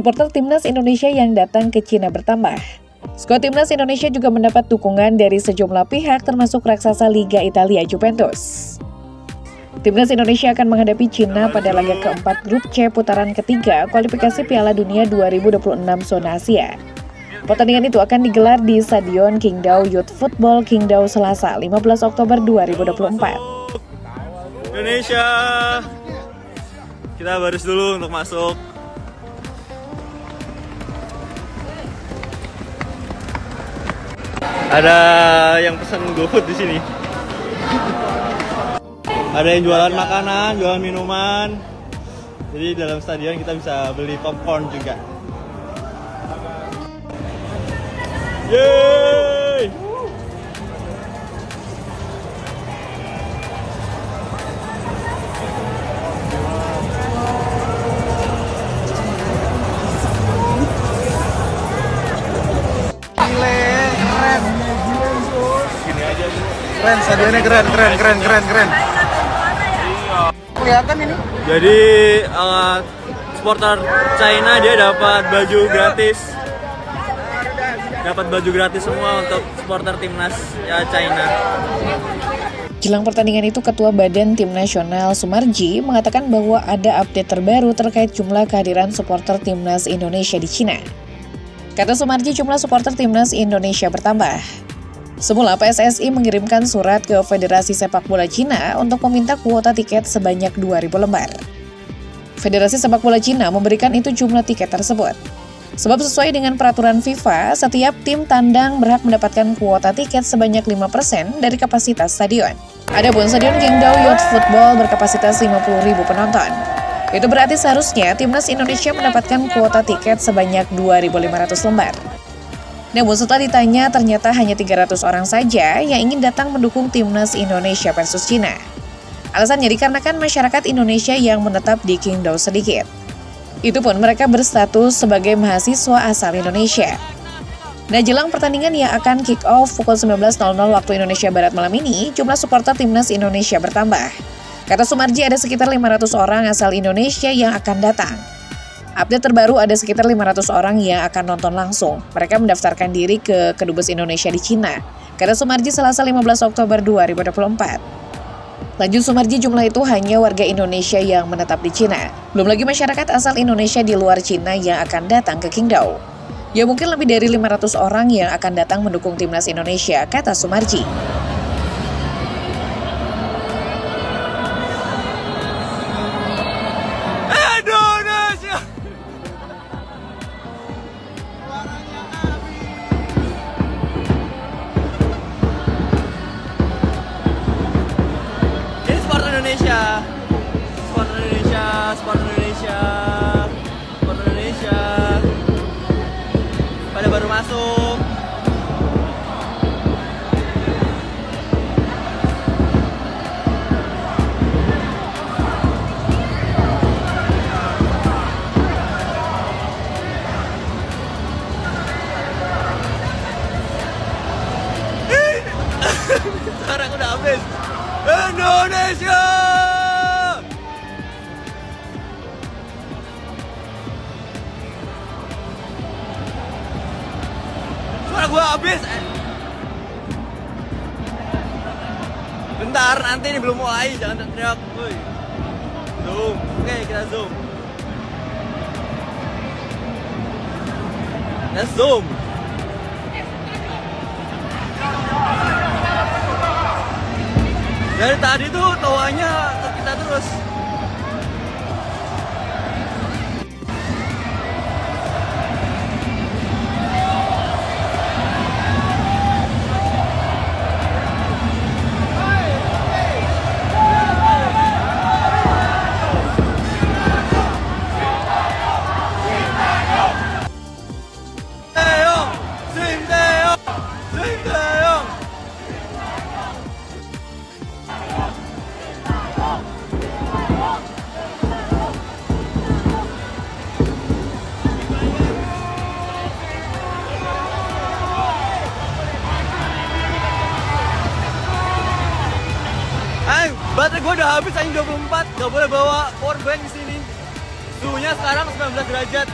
supporter timnas Indonesia yang datang ke Cina bertambah. Skuad timnas Indonesia juga mendapat dukungan dari sejumlah pihak termasuk raksasa Liga Italia Juventus. Timnas Indonesia akan menghadapi Cina pada laga keempat grup C putaran ketiga kualifikasi Piala Dunia 2026 zona Asia. Pertandingan itu akan digelar di Stadion Qingdao Youth Football Qingdao Selasa 15 Oktober 2024. Indonesia kita baris dulu untuk masuk ada yang pesan GoFood di sini. Ada yang jualan makanan, jualan minuman. Jadi dalam stadion kita bisa beli popcorn juga. Yeay! Keren, stadionnya keren, keren, keren, keren, keren. Kelihatan ini? Jadi uh, supporter China dia dapat baju gratis. Dapat baju gratis semua untuk supporter timnas ya China. Jelang pertandingan itu, Ketua Badan Tim Nasional Sumarji mengatakan bahwa ada update terbaru terkait jumlah kehadiran supporter timnas Indonesia di Cina. Kata Sumarji, jumlah supporter timnas Indonesia bertambah. Semula PSSI mengirimkan surat ke Federasi Sepak Bola Cina untuk meminta kuota tiket sebanyak 2.000 lembar. Federasi Sepak Bola Cina memberikan itu jumlah tiket tersebut. Sebab sesuai dengan peraturan FIFA, setiap tim tandang berhak mendapatkan kuota tiket sebanyak 5% dari kapasitas stadion. Adapun Stadion Qingdao Youth Football berkapasitas 50.000 penonton. Itu berarti seharusnya timnas Indonesia mendapatkan kuota tiket sebanyak 2.500 lembar. Namun setelah ditanya, ternyata hanya 300 orang saja yang ingin datang mendukung timnas Indonesia versus Cina. Alasannya dikarenakan masyarakat Indonesia yang menetap di Qingdao sedikit. Itu pun mereka berstatus sebagai mahasiswa asal Indonesia. Nah, jelang pertandingan yang akan kick off pukul 19.00 waktu Indonesia Barat malam ini, jumlah supporter timnas Indonesia bertambah. Kata Sumarji ada sekitar 500 orang asal Indonesia yang akan datang. Update terbaru ada sekitar 500 orang yang akan nonton langsung. Mereka mendaftarkan diri ke Kedubes Indonesia di Cina. Kata Sumarji Selasa 15 Oktober 2024. Lanjut Sumarji jumlah itu hanya warga Indonesia yang menetap di Cina. Belum lagi masyarakat asal Indonesia di luar Cina yang akan datang ke Qingdao. Ya mungkin lebih dari 500 orang yang akan datang mendukung timnas Indonesia, kata Sumarji. Supporter Indonesia. Supporter Indonesia. Pada baru masuk. Sekarang udah habis. Indonesia. Suara gua habis. Bentar, nanti ini belum mulai, jangan teriak. Woi. Zoom. Oke, kita zoom. Let's zoom. Dari tadi tuh tawanya ke kita terus. habis angin 24 nggak boleh bawa power bank di sini. Suhunya sekarang 19 derajat.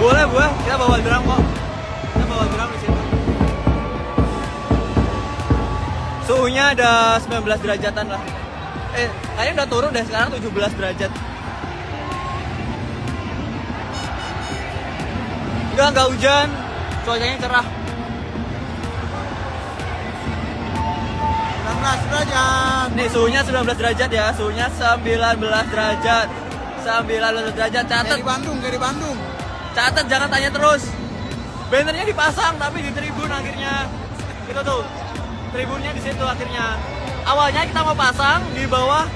Boleh buah kita bawa drum kok. Kita bawa drum di sini. Suhunya ada 19 derajatan lah. Eh kayaknya udah turun deh. Sekarang 17 derajat. Enggak, enggak hujan. Cuacanya cerah. 16 derajat. Nih suhunya 19 derajat ya, suhunya 19 derajat. 19 derajat catat. di Bandung, di Bandung. Catat jangan tanya terus. Bannernya dipasang tapi di tribun akhirnya. Gitu tuh. Tribunnya di situ akhirnya. Awalnya kita mau pasang di bawah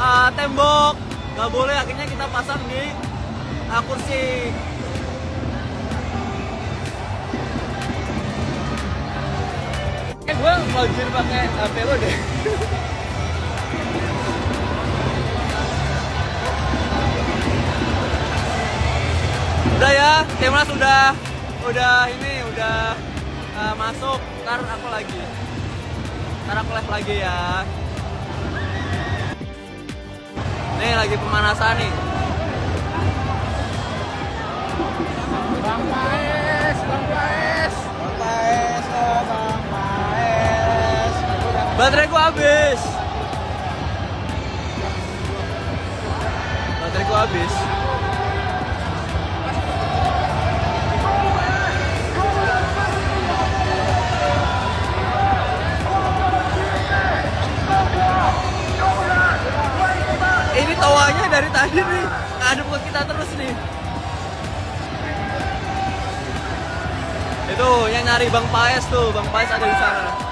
uh, tembok. Gak boleh akhirnya kita pasang di uh, kursi. Gue pakai HP lo deh. udah ya timnas udah udah ini udah uh, masuk. Ntar aku lagi. Ntar aku live lagi ya. Nih lagi pemanasan nih. Bang bateraiku habis. Bateraiku habis. Ini tawanya dari tadi nih. Ngadep ke kita terus nih. Itu yang nyari Bang Paes tuh. Bang Paes ada di sana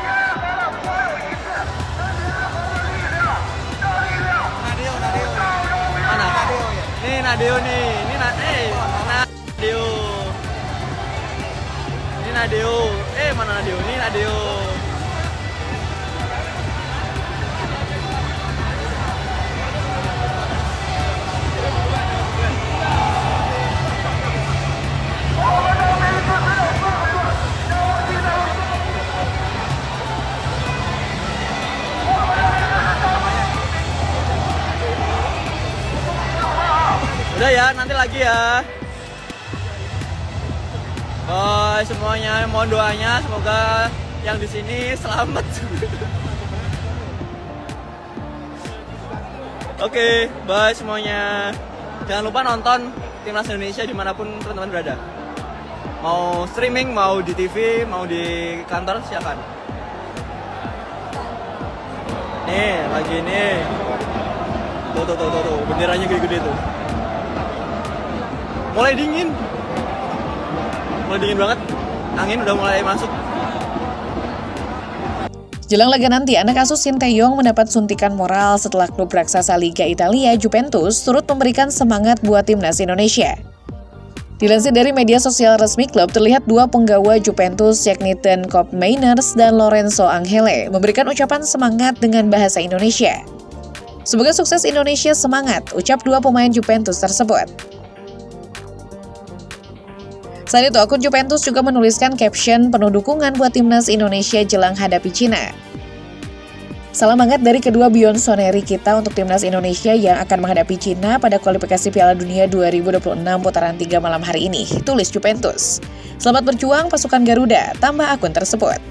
Nadeo nih, ini na eh Nadeo. Ini Nadeo. Eh mana Nadeo? Ini Nadeo. Lagi ya. Bye semuanya, mohon doanya semoga yang di sini selamat. Oke, bye semuanya. Jangan lupa nonton timnas Indonesia di mana pun teman-teman berada. Mau streaming, mau di TV, mau di kantor silakan. Nih, lagi nih. Tuh, tuh, tuh, tuh, tuh. benderanya gede-gede tuh. Mulai dingin. Mulai dingin banget. Angin udah mulai masuk. Jelang laga nanti, anak asuh Sinteyong mendapat suntikan moral setelah klub raksasa Liga Italia Juventus turut memberikan semangat buat timnas Indonesia. Dilansir dari media sosial resmi klub, terlihat dua penggawa Juventus yakni Ten Cop Mainers dan Lorenzo Angele memberikan ucapan semangat dengan bahasa Indonesia. Semoga sukses Indonesia semangat, ucap dua pemain Juventus tersebut. Selain itu, akun Juventus juga menuliskan caption penuh dukungan buat timnas Indonesia jelang hadapi Cina. Salam hangat dari kedua Bionsoneri kita untuk timnas Indonesia yang akan menghadapi Cina pada kualifikasi Piala Dunia 2026 putaran 3 malam hari ini, tulis Juventus. Selamat berjuang pasukan Garuda, tambah akun tersebut.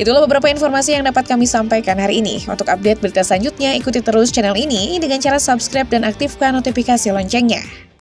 Itulah beberapa informasi yang dapat kami sampaikan hari ini. Untuk update berita selanjutnya, ikuti terus channel ini dengan cara subscribe dan aktifkan notifikasi loncengnya.